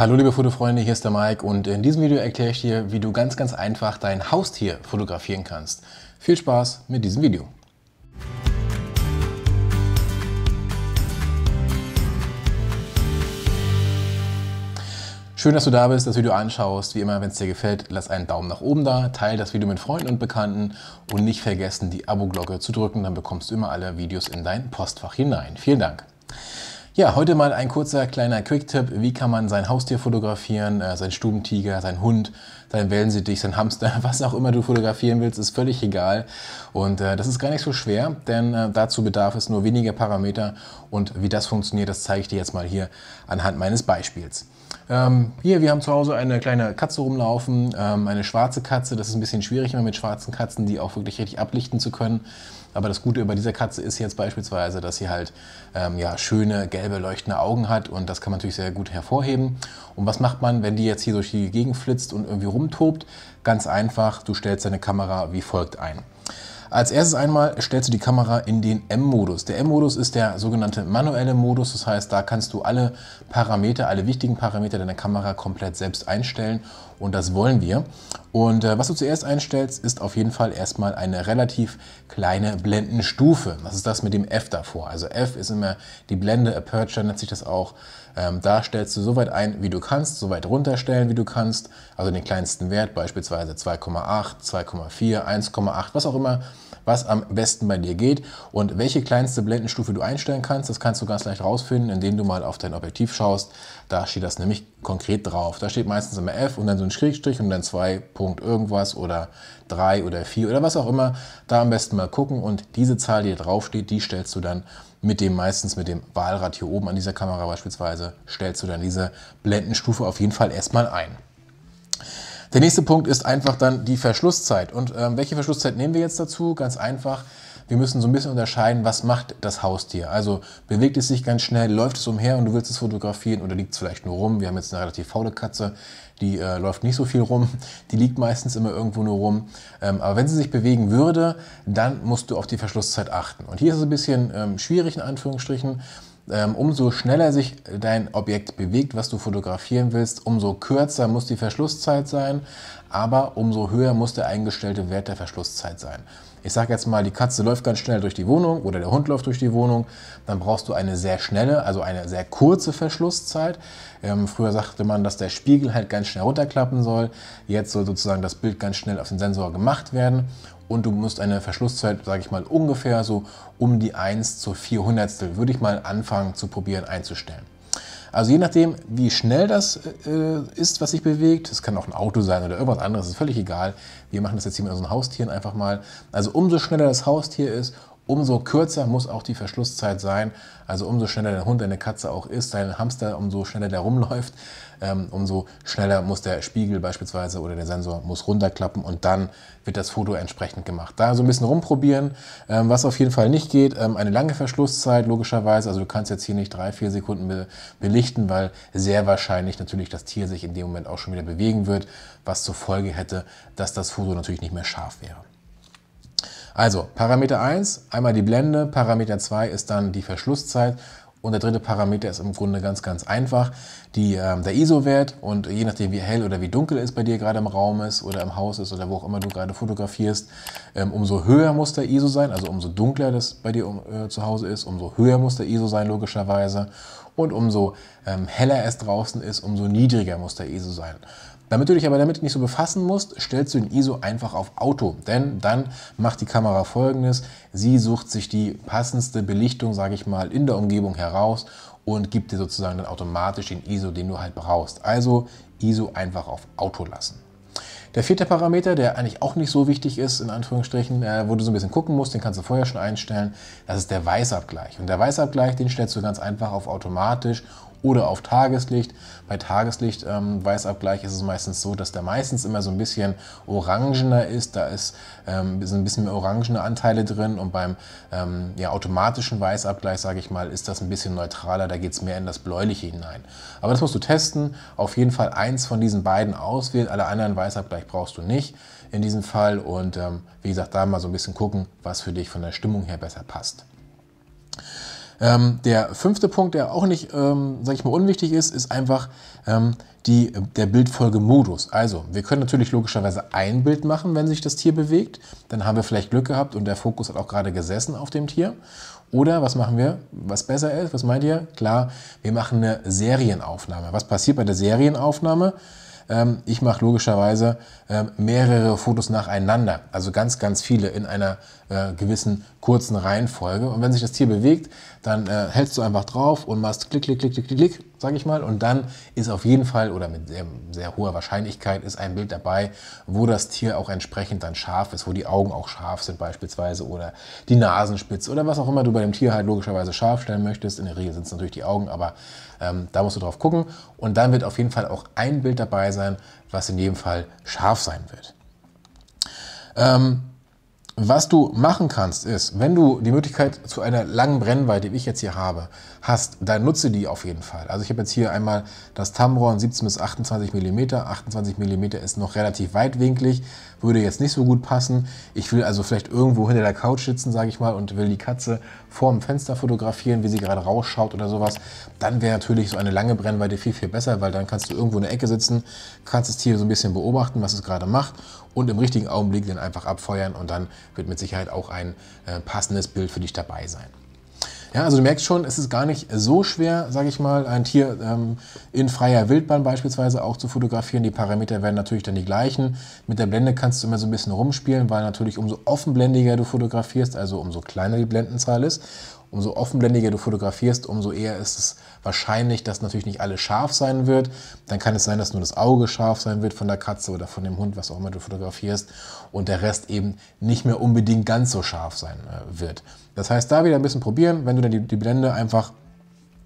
Hallo liebe Fotofreunde, hier ist der Mike und in diesem Video erkläre ich dir, wie du ganz ganz einfach dein Haustier fotografieren kannst. Viel Spaß mit diesem Video. Schön, dass du da bist, das Video anschaust. Wie immer, wenn es dir gefällt, lass einen Daumen nach oben da, teile das Video mit Freunden und Bekannten und nicht vergessen, die Abo-Glocke zu drücken, dann bekommst du immer alle Videos in dein Postfach hinein. Vielen Dank. Ja, heute mal ein kurzer kleiner Quick-Tipp. Wie kann man sein Haustier fotografieren, äh, sein Stubentiger, sein Hund, sein Wellensittich, sein Hamster, was auch immer du fotografieren willst, ist völlig egal. Und äh, das ist gar nicht so schwer, denn äh, dazu bedarf es nur weniger Parameter. Und wie das funktioniert, das zeige ich dir jetzt mal hier anhand meines Beispiels. Ähm, hier, wir haben zu Hause eine kleine Katze rumlaufen, ähm, eine schwarze Katze. Das ist ein bisschen schwierig immer mit schwarzen Katzen, die auch wirklich richtig ablichten zu können. Aber das Gute über dieser Katze ist jetzt beispielsweise, dass sie halt ähm, ja, schöne gelbe leuchtende Augen hat und das kann man natürlich sehr gut hervorheben. Und was macht man, wenn die jetzt hier durch die Gegend flitzt und irgendwie rumtobt? Ganz einfach, du stellst deine Kamera wie folgt ein. Als erstes einmal stellst du die Kamera in den M-Modus. Der M-Modus ist der sogenannte manuelle Modus, das heißt, da kannst du alle Parameter, alle wichtigen Parameter deiner Kamera komplett selbst einstellen und das wollen wir. Und äh, was du zuerst einstellst, ist auf jeden Fall erstmal eine relativ kleine Blendenstufe. Das ist das mit dem F davor. Also F ist immer die Blende, Aperture nennt sich das auch. Ähm, da stellst du so weit ein, wie du kannst, so weit runterstellen, wie du kannst. Also den kleinsten Wert, beispielsweise 2,8, 2,4, 1,8, was auch immer was am besten bei dir geht und welche kleinste Blendenstufe du einstellen kannst. Das kannst du ganz leicht rausfinden, indem du mal auf dein Objektiv schaust. Da steht das nämlich konkret drauf. Da steht meistens immer F und dann so ein Schrägstrich und dann 2 Punkt irgendwas oder 3 oder 4 oder was auch immer. Da am besten mal gucken und diese Zahl, die da drauf steht, die stellst du dann mit dem meistens mit dem Wahlrad hier oben an dieser Kamera beispielsweise, stellst du dann diese Blendenstufe auf jeden Fall erstmal ein. Der nächste Punkt ist einfach dann die Verschlusszeit. Und ähm, welche Verschlusszeit nehmen wir jetzt dazu? Ganz einfach. Wir müssen so ein bisschen unterscheiden, was macht das Haustier. Also bewegt es sich ganz schnell, läuft es umher und du willst es fotografieren oder liegt es vielleicht nur rum. Wir haben jetzt eine relativ faule Katze, die äh, läuft nicht so viel rum, die liegt meistens immer irgendwo nur rum. Ähm, aber wenn sie sich bewegen würde, dann musst du auf die Verschlusszeit achten. Und hier ist es ein bisschen ähm, schwierig in Anführungsstrichen. Ähm, umso schneller sich dein Objekt bewegt, was du fotografieren willst, umso kürzer muss die Verschlusszeit sein, aber umso höher muss der eingestellte Wert der Verschlusszeit sein. Ich sage jetzt mal, die Katze läuft ganz schnell durch die Wohnung oder der Hund läuft durch die Wohnung, dann brauchst du eine sehr schnelle, also eine sehr kurze Verschlusszeit. Ähm, früher sagte man, dass der Spiegel halt ganz schnell runterklappen soll. Jetzt soll sozusagen das Bild ganz schnell auf den Sensor gemacht werden und du musst eine Verschlusszeit, sage ich mal, ungefähr so um die 1 zu 400 würde ich mal anfangen zu probieren einzustellen. Also je nachdem, wie schnell das äh, ist, was sich bewegt, es kann auch ein Auto sein oder irgendwas anderes, ist völlig egal. Wir machen das jetzt hier mit unseren Haustieren einfach mal. Also umso schneller das Haustier ist, umso kürzer muss auch die Verschlusszeit sein. Also umso schneller der Hund, deine Katze auch ist, dein Hamster, umso schneller der rumläuft, ähm, umso schneller muss der Spiegel beispielsweise oder der Sensor muss runterklappen und dann wird das Foto entsprechend gemacht. Da so ein bisschen rumprobieren. Ähm, was auf jeden Fall nicht geht, ähm, eine lange Verschlusszeit logischerweise. Also du kannst jetzt hier nicht drei, vier Sekunden be belichten, weil sehr wahrscheinlich natürlich das Tier sich in dem Moment auch schon wieder bewegen wird, was zur Folge hätte, dass das Foto natürlich nicht mehr scharf wäre. Also Parameter 1, einmal die Blende, Parameter 2 ist dann die Verschlusszeit und der dritte Parameter ist im Grunde ganz, ganz einfach, die, äh, der ISO-Wert und je nachdem wie hell oder wie dunkel es bei dir gerade im Raum ist oder im Haus ist oder wo auch immer du gerade fotografierst, ähm, umso höher muss der ISO sein, also umso dunkler das bei dir äh, zu Hause ist, umso höher muss der ISO sein logischerweise und umso ähm, heller es draußen ist, umso niedriger muss der ISO sein. Damit du dich aber damit nicht so befassen musst, stellst du den ISO einfach auf Auto. Denn dann macht die Kamera folgendes. Sie sucht sich die passendste Belichtung, sage ich mal, in der Umgebung heraus und gibt dir sozusagen dann automatisch den ISO, den du halt brauchst. Also ISO einfach auf Auto lassen. Der vierte Parameter, der eigentlich auch nicht so wichtig ist, in Anführungsstrichen, äh, wo du so ein bisschen gucken musst, den kannst du vorher schon einstellen, das ist der Weißabgleich. Und der Weißabgleich, den stellst du ganz einfach auf automatisch oder auf Tageslicht. Bei Tageslicht ähm, Weißabgleich ist es meistens so, dass der meistens immer so ein bisschen orangener ist. Da ist, ähm, sind ein bisschen mehr orangene Anteile drin und beim ähm, ja, automatischen Weißabgleich, sage ich mal, ist das ein bisschen neutraler. Da geht es mehr in das Bläuliche hinein. Aber das musst du testen. Auf jeden Fall eins von diesen beiden auswählen. Alle anderen Weißabgleich brauchst du nicht in diesem Fall. Und ähm, wie gesagt, da mal so ein bisschen gucken, was für dich von der Stimmung her besser passt. Ähm, der fünfte Punkt, der auch nicht, ähm, sage ich mal, unwichtig ist, ist einfach ähm, die, der Bildfolgemodus. Also, wir können natürlich logischerweise ein Bild machen, wenn sich das Tier bewegt. Dann haben wir vielleicht Glück gehabt und der Fokus hat auch gerade gesessen auf dem Tier. Oder was machen wir, was besser ist? Was meint ihr? Klar, wir machen eine Serienaufnahme. Was passiert bei der Serienaufnahme? Ähm, ich mache logischerweise mehrere Fotos nacheinander, also ganz, ganz viele in einer äh, gewissen kurzen Reihenfolge. Und wenn sich das Tier bewegt, dann äh, hältst du einfach drauf und machst klick, klick, klick, klick, klick, klick, sage ich mal. Und dann ist auf jeden Fall oder mit sehr, sehr hoher Wahrscheinlichkeit ist ein Bild dabei, wo das Tier auch entsprechend dann scharf ist, wo die Augen auch scharf sind beispielsweise oder die Nasenspitze oder was auch immer du bei dem Tier halt logischerweise scharf stellen möchtest. In der Regel sind es natürlich die Augen, aber ähm, da musst du drauf gucken. Und dann wird auf jeden Fall auch ein Bild dabei sein, was in jedem Fall scharf sein wird. Ähm, was du machen kannst, ist, wenn du die Möglichkeit zu einer langen Brennweite, wie ich jetzt hier habe, hast, dann nutze die auf jeden Fall. Also ich habe jetzt hier einmal das Tamron 17 bis 28 mm. 28 mm ist noch relativ weitwinklig, würde jetzt nicht so gut passen. Ich will also vielleicht irgendwo hinter der Couch sitzen, sage ich mal, und will die Katze vor dem Fenster fotografieren, wie sie gerade rausschaut oder sowas. Dann wäre natürlich so eine lange Brennweite viel, viel besser, weil dann kannst du irgendwo in der Ecke sitzen, kannst das Tier so ein bisschen beobachten, was es gerade macht und im richtigen Augenblick dann einfach abfeuern und dann wird mit Sicherheit auch ein äh, passendes Bild für dich dabei sein. Ja, also du merkst schon, es ist gar nicht so schwer, sage ich mal, ein Tier ähm, in freier Wildbahn beispielsweise auch zu fotografieren. Die Parameter werden natürlich dann die gleichen. Mit der Blende kannst du immer so ein bisschen rumspielen, weil natürlich umso offenblendiger du fotografierst, also umso kleiner die Blendenzahl ist, umso offenblendiger du fotografierst, umso eher ist es wahrscheinlich, dass natürlich nicht alles scharf sein wird. Dann kann es sein, dass nur das Auge scharf sein wird von der Katze oder von dem Hund, was auch immer du fotografierst, und der Rest eben nicht mehr unbedingt ganz so scharf sein äh, wird. Das heißt, da wieder ein bisschen probieren. Wenn du dann die, die Blende einfach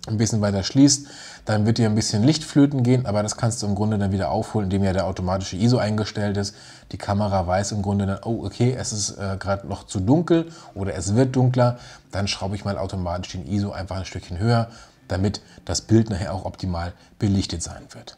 ein bisschen weiter schließt, dann wird dir ein bisschen Licht flöten gehen, aber das kannst du im Grunde dann wieder aufholen, indem ja der automatische ISO eingestellt ist. Die Kamera weiß im Grunde dann, oh okay, es ist äh, gerade noch zu dunkel oder es wird dunkler, dann schraube ich mal automatisch den ISO einfach ein Stückchen höher, damit das Bild nachher auch optimal belichtet sein wird.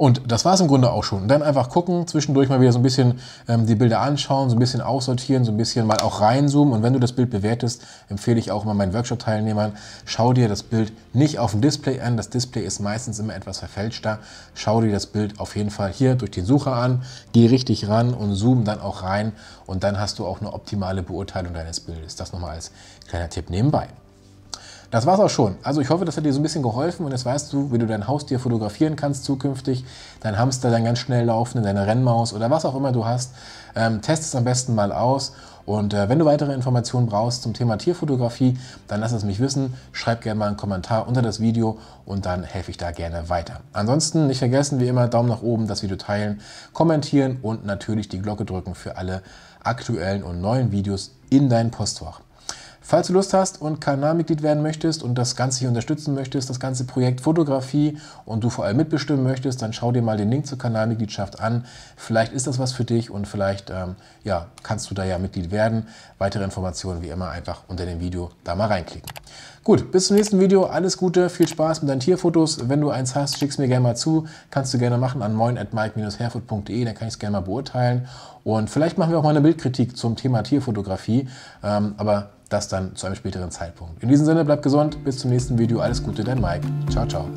Und das war es im Grunde auch schon. Und dann einfach gucken, zwischendurch mal wieder so ein bisschen ähm, die Bilder anschauen, so ein bisschen aussortieren, so ein bisschen mal auch reinzoomen. Und wenn du das Bild bewertest, empfehle ich auch mal meinen Workshop-Teilnehmern, schau dir das Bild nicht auf dem Display an. Das Display ist meistens immer etwas verfälschter. Schau dir das Bild auf jeden Fall hier durch den Sucher an, geh richtig ran und zoom dann auch rein. Und dann hast du auch eine optimale Beurteilung deines Bildes. Das nochmal als kleiner Tipp nebenbei. Das war's auch schon. Also ich hoffe, das hat dir so ein bisschen geholfen und jetzt weißt du, wie du dein Haustier fotografieren kannst zukünftig, dein Hamster, dein ganz schnell laufenden, deine Rennmaus oder was auch immer du hast. Ähm, test es am besten mal aus und äh, wenn du weitere Informationen brauchst zum Thema Tierfotografie, dann lass es mich wissen. Schreib gerne mal einen Kommentar unter das Video und dann helfe ich da gerne weiter. Ansonsten nicht vergessen, wie immer, Daumen nach oben, das Video teilen, kommentieren und natürlich die Glocke drücken für alle aktuellen und neuen Videos in dein Postfach. Falls du Lust hast und Kanalmitglied werden möchtest und das Ganze hier unterstützen möchtest, das ganze Projekt Fotografie und du vor allem mitbestimmen möchtest, dann schau dir mal den Link zur Kanalmitgliedschaft an. Vielleicht ist das was für dich und vielleicht ähm, ja, kannst du da ja Mitglied werden. Weitere Informationen wie immer einfach unter dem Video da mal reinklicken. Gut, bis zum nächsten Video. Alles Gute, viel Spaß mit deinen Tierfotos. Wenn du eins hast, schick es mir gerne mal zu. Kannst du gerne machen an moin.mike-herford.de, dann kann ich es gerne mal beurteilen. Und vielleicht machen wir auch mal eine Bildkritik zum Thema Tierfotografie. Ähm, aber das dann zu einem späteren Zeitpunkt. In diesem Sinne, bleibt gesund, bis zum nächsten Video. Alles Gute, dein Mike. Ciao, ciao.